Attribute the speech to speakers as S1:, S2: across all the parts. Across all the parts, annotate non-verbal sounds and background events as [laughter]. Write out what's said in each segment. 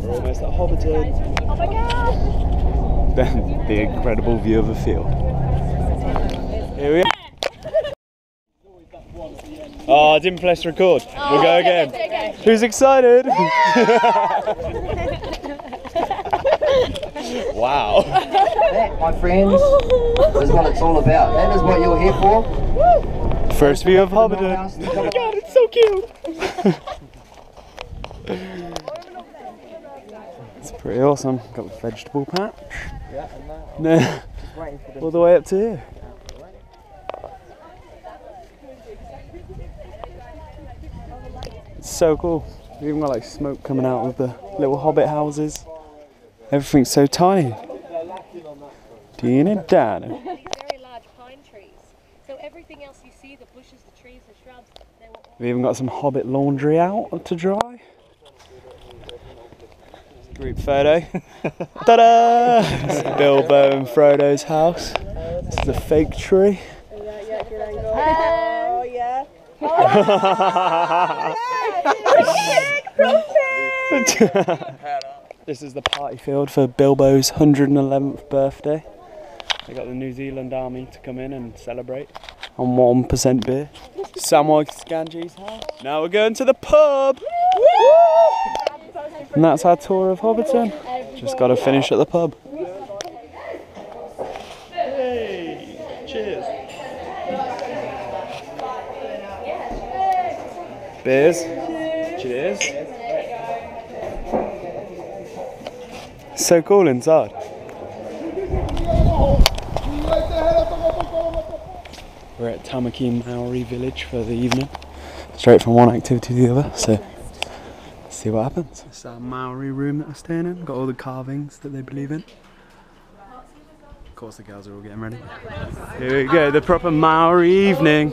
S1: We're almost at Hobbiton.
S2: Oh my god!
S1: Then the incredible view of the field. Here we are. Oh, I didn't press record. We'll go oh, again. Who's excited? [laughs] wow.
S3: That, my friends, is what it's all about. That is what you're here for.
S1: First view of
S3: No one
S1: Hobbiton.
S3: Else to come along.
S1: God, it's cute. it's pretty awesome. Got the vegetable patch. No, [laughs] all the way up to here. It's so cool. We've even got like smoke coming out of the little hobbit houses. Everything's so tiny. Dina Dana. [laughs]
S2: the bushes, the trees, the shrubs,
S1: We've even got some hobbit laundry out to dry. Group photo. [laughs] Ta-da! This is Bilbo and Frodo's house. This is a fake tree.
S2: Oh [laughs] yeah.
S1: this is the party field for Bilbo's 111th birthday. They got the New Zealand army to come in and celebrate on 1% beer. Samwise Gamgee's house. Now we're going to the pub. And that's our tour of Hobbiton. Just got to finish at the pub. Hey, cheers. Beers. Cheers. So cool inside. We're at Tamaki Maori village for the evening. Straight from one activity to the other, so see what happens. It's our Maori room that we're staying in. Got all the carvings that they believe in. Of course the girls are all getting ready. Here we go, the proper Maori evening.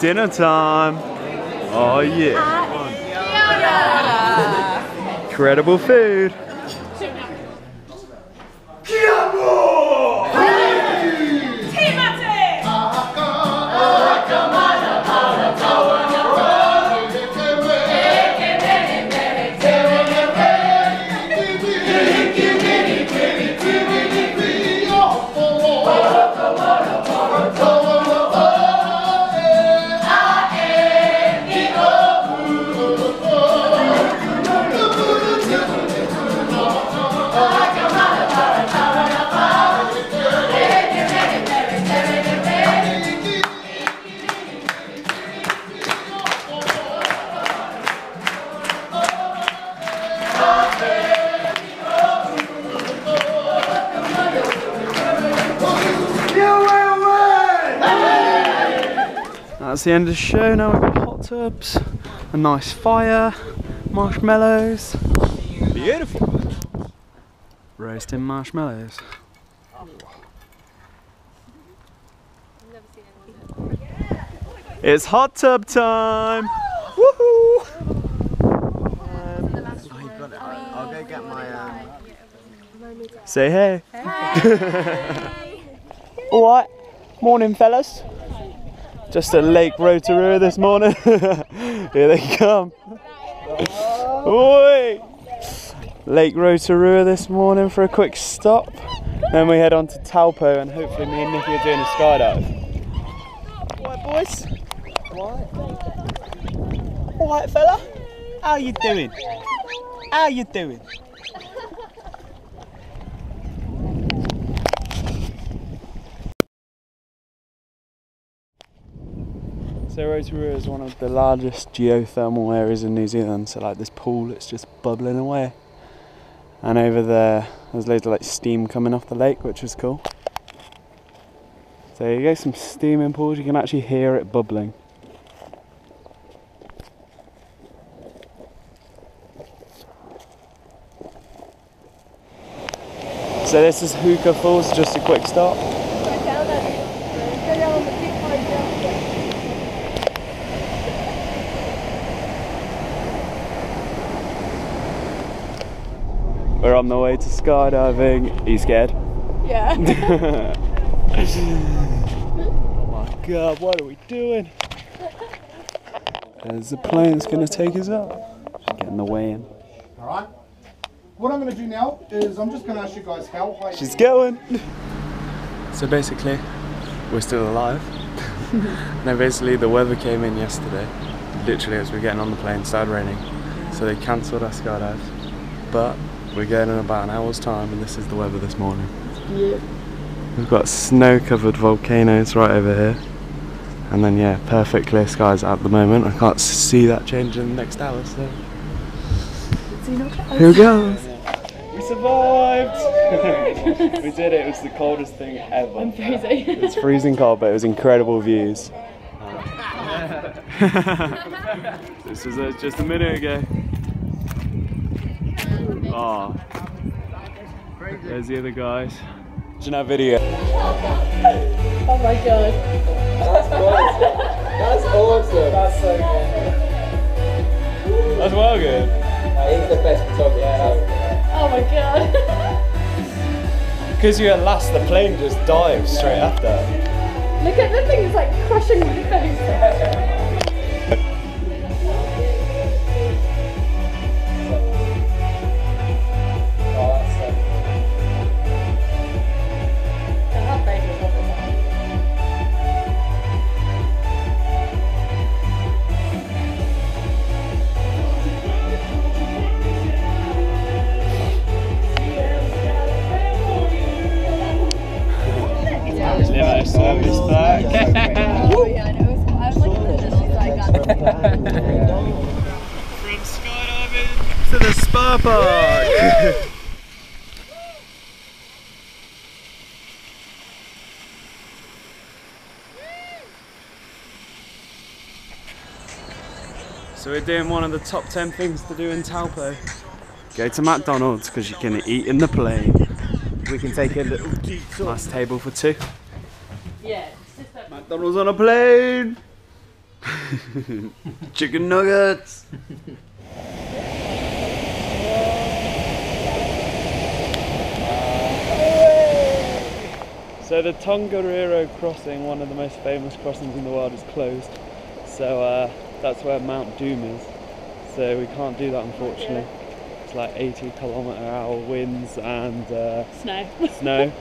S1: dinner time. Oh yeah. Ah, incredible food. That's the end of the show. Now we've got hot tubs, a nice fire, marshmallows. Beautiful. Roasting marshmallows.
S2: Never seen anyone
S1: It's hot tub time! Woohoo!
S4: I'll go get my. Um,
S1: Say hey. [laughs] Alright, morning fellas. Just at Lake Rotorua this morning. [laughs] Here they come. Oi! Lake Rotorua this morning for a quick stop. Then we head on to Taupo and hopefully me and Nikki are doing a skydive. Alright boys? Alright? Alright fella? How you doing? How you doing? So Rotorua is one of the largest geothermal areas in New Zealand. So like this pool, it's just bubbling away. And over there, there's loads of like steam coming off the lake, which is cool. So you get some steaming pools, you can actually hear it bubbling. So this is Huka Falls, just a quick stop. We're on the way to skydiving. Are you scared?
S2: Yeah. [laughs] [laughs]
S1: Oh my god, what are we doing? There's a plane that's going to take us up. Just getting the way in.
S4: Alright? What I'm going to do now is I'm just going to ask you guys how high.
S1: She's going! [laughs] So basically, we're still alive. no, basically, the weather came in yesterday. Literally, as we we're getting on the plane, started raining. So they cancelled our skydive. But we're going in about an hour's time, and this is the weather this morning. Yeah. We've got snow covered volcanoes right over here. And then, yeah, perfect clear skies at the moment. I can't see that change in the next hour, so. Here we go. We survived! [laughs] [laughs] we did it, it was the coldest thing ever. I'm freezing. it's [laughs] freezing cold, but it was incredible views. this was uh, just a minute ago. Oh. There's the other guys. Watching our video.
S2: oh my god.
S3: That's awesome. That's so good.
S1: That's well good.
S3: He's the best photographer.
S2: Oh my god.
S1: Because you're at last, the plane just dives straight after.
S2: Look at the thing, it's like crushing my face.
S1: To the spa park. so we're doing one of the top 10 things to do in Taupo. Go to McDonald's because you can eat in the plane. We can take a little detour. Nice table for two.
S2: Yeah, it's just that
S1: McDonald's on a plane. [laughs] Chicken nuggets. [laughs] So the Tongariro crossing, one of the most famous crossings in the world, is closed. So uh, that's where Mount Doom is. So we can't do that unfortunately. It's like 80 kilometre hour winds and uh,
S5: Snow.
S1: snow.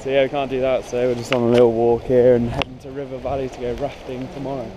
S1: So yeah, we can't do that. So we're just on a little walk here and heading to River Valley to go rafting tomorrow.